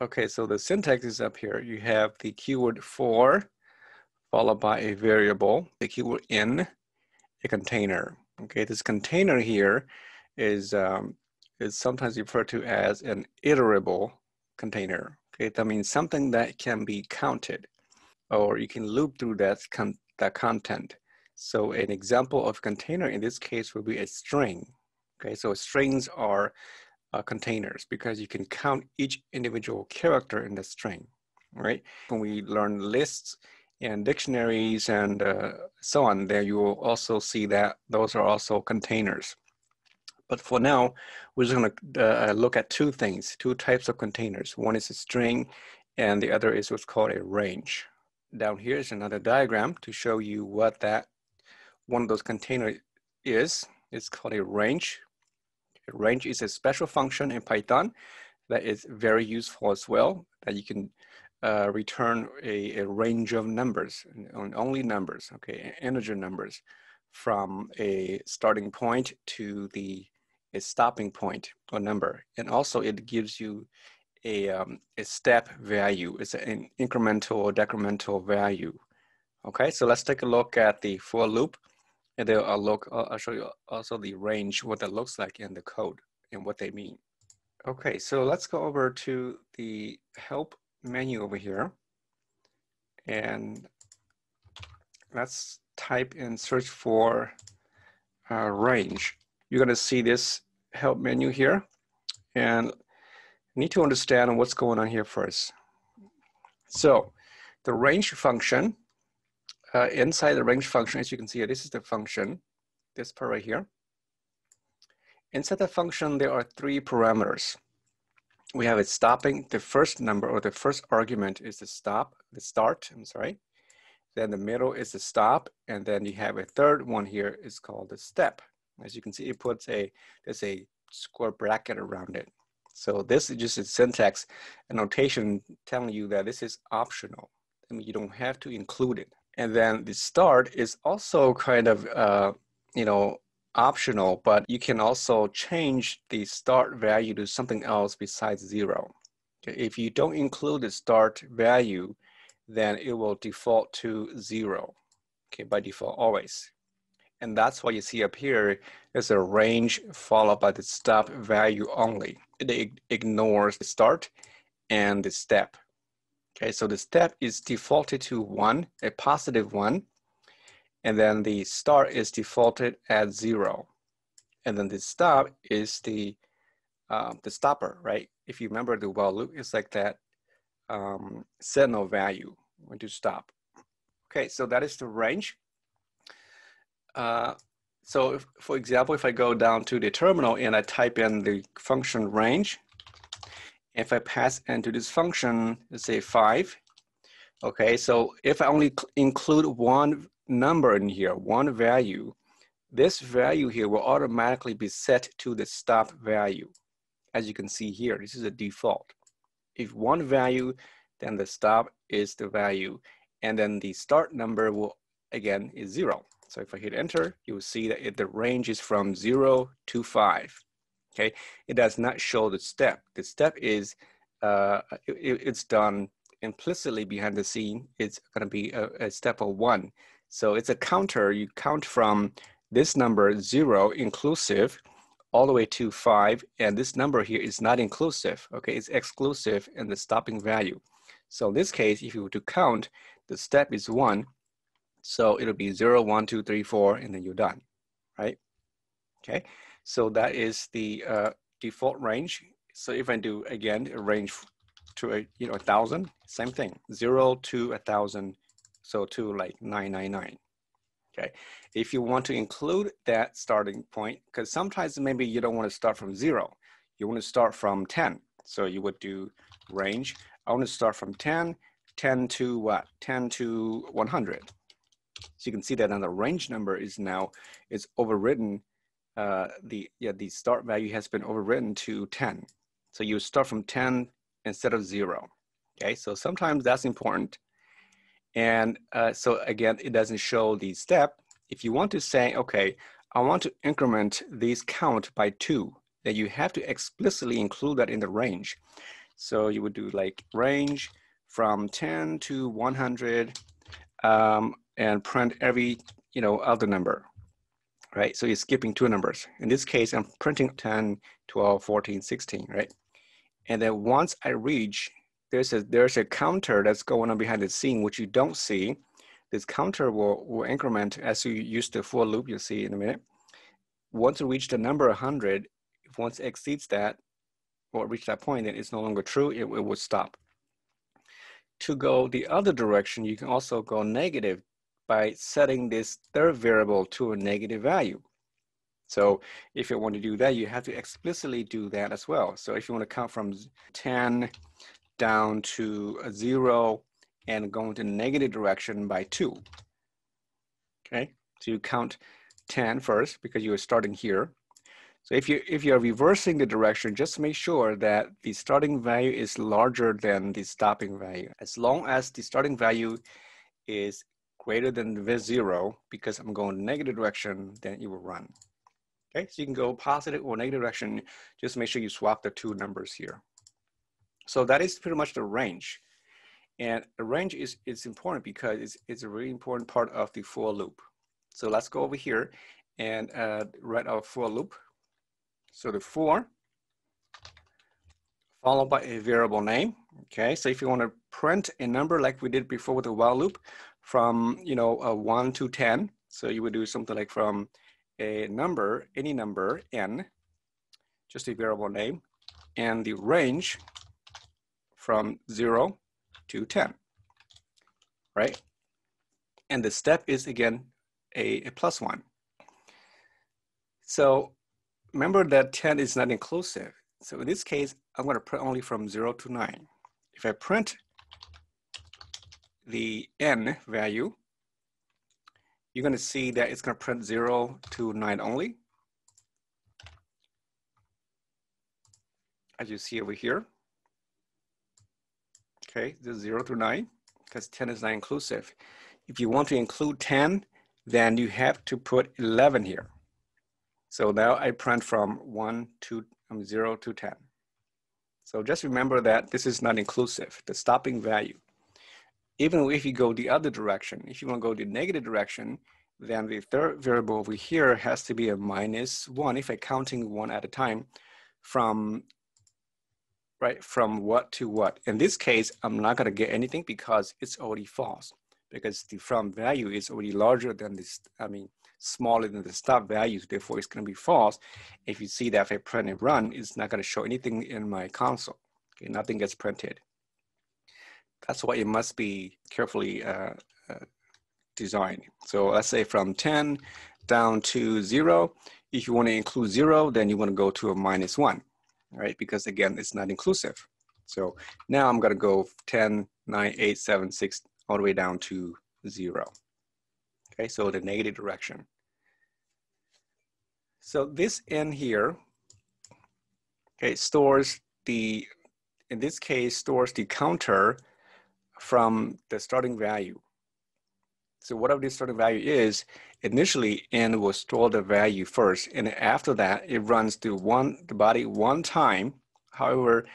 Okay, so the syntax is up here. You have the keyword for, followed by a variable, the keyword in, a container. Okay, this container here is, um, is sometimes referred to as an iterable container. Okay, that means something that can be counted, or you can loop through that, con that content. So an example of container in this case would be a string. Okay, so strings are uh, containers because you can count each individual character in the string, right? When we learn lists and dictionaries and uh, so on, there you will also see that those are also containers. But for now, we're just gonna uh, look at two things, two types of containers. One is a string and the other is what's called a range. Down here is another diagram to show you what that one of those containers is. It's called a range. Range is a special function in Python that is very useful as well, that you can uh, return a, a, range of numbers, only numbers, okay, integer numbers from a starting point to the a stopping point or number. And also it gives you a, um, a step value. It's an incremental or decremental value. Okay, so let's take a look at the for loop. And then I'll look, I'll show you also the range, what that looks like in the code and what they mean. Okay, so let's go over to the help menu over here. And let's type in search for uh, range. You're gonna see this help menu here. And need to understand what's going on here first. So the range function uh, inside the range function, as you can see this is the function, this part right here. Inside the function, there are three parameters. We have it stopping, the first number or the first argument is the stop, the start, I'm sorry. Then the middle is the stop, and then you have a third one here is called the step. As you can see, it puts a, there's a square bracket around it. So this is just a syntax, a notation telling you that this is optional. I mean, you don't have to include it. And then the start is also kind of, uh, you know, optional, but you can also change the start value to something else besides zero. If you don't include the start value, then it will default to zero, okay, by default always. And that's what you see up here is a range followed by the stop value only. It ignores the start and the step. Okay, so the step is defaulted to one, a positive one, and then the start is defaulted at zero. And then the stop is the, uh, the stopper, right? If you remember the while loop, it's like that um, signal value when to stop. Okay, so that is the range. Uh, so if, for example, if I go down to the terminal and I type in the function range, if I pass into this function, let's say five, okay, so if I only include one number in here, one value, this value here will automatically be set to the stop value. As you can see here, this is a default. If one value, then the stop is the value, and then the start number will, again, is zero. So if I hit enter, you will see that it, the range is from zero to five okay? It does not show the step. The step is, uh, it, it's done implicitly behind the scene. It's gonna be a, a step of one. So it's a counter, you count from this number zero inclusive all the way to five, and this number here is not inclusive, okay? It's exclusive in the stopping value. So in this case, if you were to count, the step is one, so it'll be zero, one, two, three, four, and then you're done, right? Okay, so that is the uh, default range. So if I do again a range to a you know a thousand, same thing, zero to a thousand, so to like nine nine nine. Okay, if you want to include that starting point, because sometimes maybe you don't want to start from zero, you want to start from ten. So you would do range. I want to start from 10, 10 to what? 10 to 100. So you can see that on the range number is now, it's overridden uh, the yeah the start value has been overwritten to 10. So you start from 10 instead of zero. Okay, so sometimes that's important. And uh, so again, it doesn't show the step. If you want to say, okay, I want to increment this count by two, then you have to explicitly include that in the range. So you would do like range from 10 to 100 um, and print every, you know, other number, right? So you're skipping two numbers. In this case, I'm printing 10, 12, 14, 16, right? And then once I reach, there's a, there's a counter that's going on behind the scene, which you don't see. This counter will, will increment as you use the for loop, you'll see in a minute. Once you reach the number 100, if once it exceeds that, or reach that point, then it's no longer true, it, it would stop. To go the other direction, you can also go negative by setting this third variable to a negative value. So if you want to do that, you have to explicitly do that as well. So if you want to count from 10 down to zero and go into negative direction by two, okay? So you count 10 first because you are starting here. So if you if you're reversing the direction, just make sure that the starting value is larger than the stopping value. As long as the starting value is greater than the zero, because I'm going negative direction, then it will run. Okay, so you can go positive or negative direction. Just make sure you swap the two numbers here. So that is pretty much the range. And the range is, is important because it's, it's a really important part of the for loop. So let's go over here and uh, write our for loop. So the for followed by a variable name. Okay, so if you want to print a number like we did before with the while loop from, you know, a one to 10. So you would do something like from a number, any number, n, just a variable name, and the range from zero to 10, right? And the step is again a, a plus one. So remember that 10 is not inclusive. So in this case, I'm going to print only from 0 to 9. If I print the n value, you're going to see that it's going to print 0 to 9 only. As you see over here. Okay, the 0 to 9, because 10 is not inclusive. If you want to include 10, then you have to put 11 here. So now I print from one to um, zero to 10. So just remember that this is not inclusive, the stopping value. Even if you go the other direction, if you want to go the negative direction, then the third variable over here has to be a minus one if I'm counting one at a time from right from what to what. In this case, I'm not going to get anything because it's already false because the from value is already larger than this, I mean, smaller than the stop values, therefore it's going to be false. If you see that if I print and run, it's not going to show anything in my console. Okay, nothing gets printed. That's why it must be carefully uh, uh, designed. So let's say from 10 down to zero. If you want to include zero, then you want to go to a minus one, right? Because again, it's not inclusive. So now I'm going to go 10, 9, 8, 7, 6, all the way down to zero. Okay, so the negative direction. So this n here, okay, stores the, in this case, stores the counter from the starting value. So whatever the starting value is, initially n will store the value first, and after that, it runs the one the body one time. However,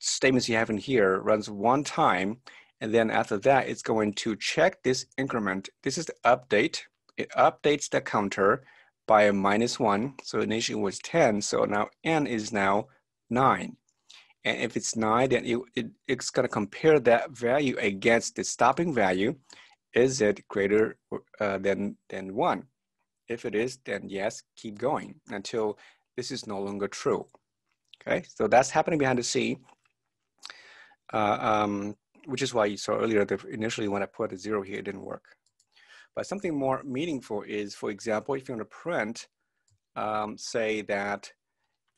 statements you have in here runs one time, and then after that, it's going to check this increment. This is the update. It updates the counter by a minus one. So initially it was 10. So now n is now nine. And if it's nine, then it, it, it's gonna compare that value against the stopping value. Is it greater uh, than, than one? If it is, then yes, keep going until this is no longer true. Okay, so that's happening behind the scene, uh, um, which is why you saw earlier that initially when I put a zero here, it didn't work. But something more meaningful is, for example, if you want to print, um, say that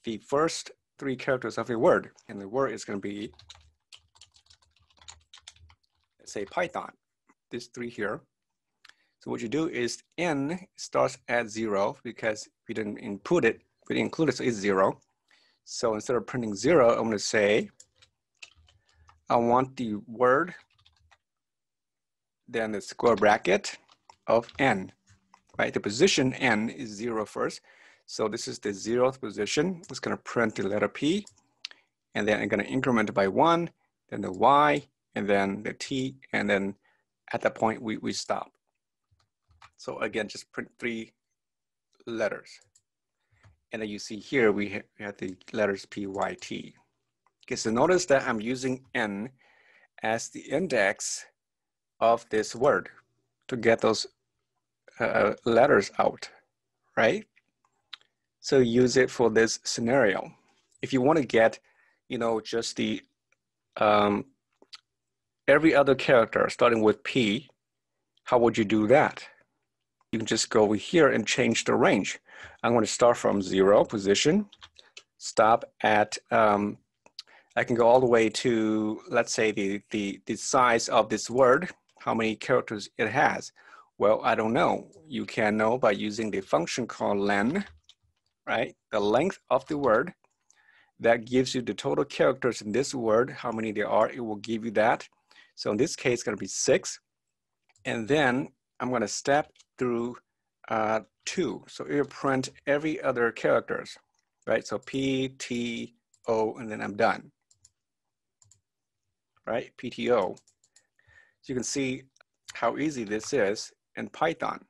the first three characters of a word, and the word is going to be, let's say Python, this three here. So what you do is n starts at zero because we didn't input it, we didn't include it, so it's zero. So instead of printing zero, I'm going to say, I want the word, then the square bracket, of n, right? The position n is zero first. So this is the zeroth position. It's gonna print the letter P. and then I'm gonna increment by one, then the Y, and then the T, and then at that point we, we stop. So again, just print three letters. And then you see here, we, ha we have the letters P, Y, T. Okay, so notice that I'm using N as the index of this word to get those uh, letters out, right? So use it for this scenario. If you want to get, you know, just the um, every other character starting with P, how would you do that? You can just go over here and change the range. I'm going to start from zero position, stop at, um, I can go all the way to, let's say the, the, the size of this word, how many characters it has. Well, I don't know. You can know by using the function called len, right? The length of the word that gives you the total characters in this word, how many there are, it will give you that. So in this case, it's gonna be six. And then I'm gonna step through uh, two. So it will print every other characters, right? So P, T, O, and then I'm done, right? PTO. So you can see how easy this is in Python.